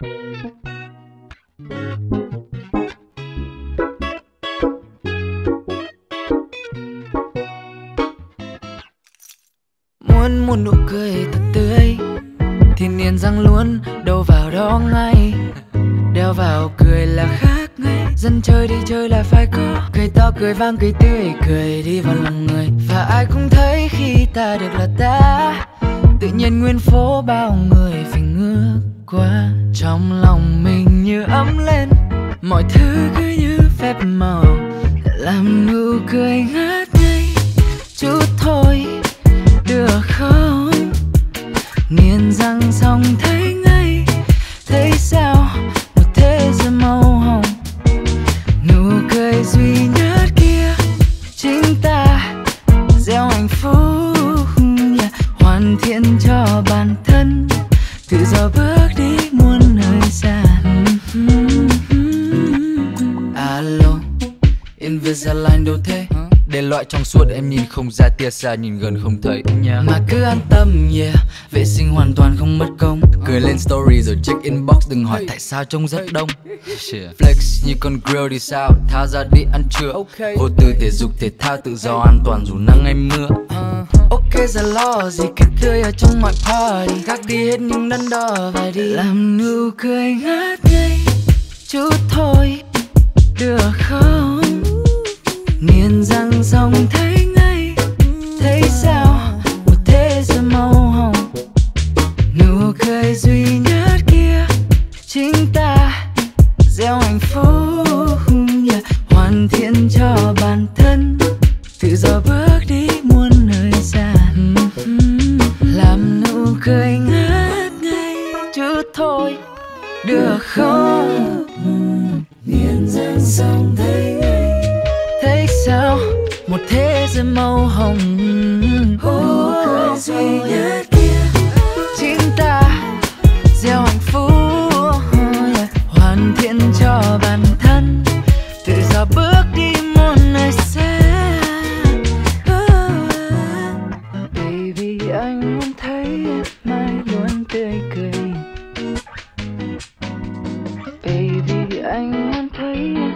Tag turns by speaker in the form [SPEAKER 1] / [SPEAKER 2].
[SPEAKER 1] Muốn một nụ cười thật tươi, Thì niên răng luôn đâu vào đó ngay. Đeo vào cười là khác ngay, Dân chơi đi chơi là phải có. Cười to, cười vang, cười tươi, Cười đi vào lòng người. Và ai cũng thấy khi ta được là ta, Tự nhiên nguyên phố bao người phải ngước qua, trong lòng mình như ấm lên. Mọi thứ cứ như phép màu làm nụ cười ngát ngây. Chút thôi, được không? Nghiền răng xong thấy ngay thấy sao? Một thế giới màu hồng. Nụ cười duy nhất kia, chính ta. Gieo hạnh phúc, yeah. hoàn thiện cho bản thân tự do bước đi muôn nơi xa. Alo Invisalign đâu thế?
[SPEAKER 2] Để loại trong suốt em nhìn không ra tia xa nhìn gần không thấy.
[SPEAKER 1] Mà cứ an tâm yeah. Vệ sinh hoàn toàn không mất công.
[SPEAKER 2] Cười lên story rồi check inbox đừng hỏi tại sao trông rất đông. Flex như con grill đi sao? Tháo ra đi ăn trưa. Vô tư thể dục thể thao tự do an toàn. Dù nắng hay mưa
[SPEAKER 1] giờ lo gì cứ tươi ở trong mọi party. Gác đi hết những đắn đo và đi. Làm nụ cười ngát ngây. Chút thôi được không? Nghiền răng xong thấy ngay thấy sao? Một thế giới màu hồng. Nụ cười duy nhất kia chính ta được không? Nghiền răng xong thấy thấy sao? Một thế giới màu hồng. Cười duy nhất kia. Chính ta gieo hạnh phúc. Hoàn thiện cho bản thân. Tự do bước đi muôn nơi xa. Baby anh muốn thấy anh em thấy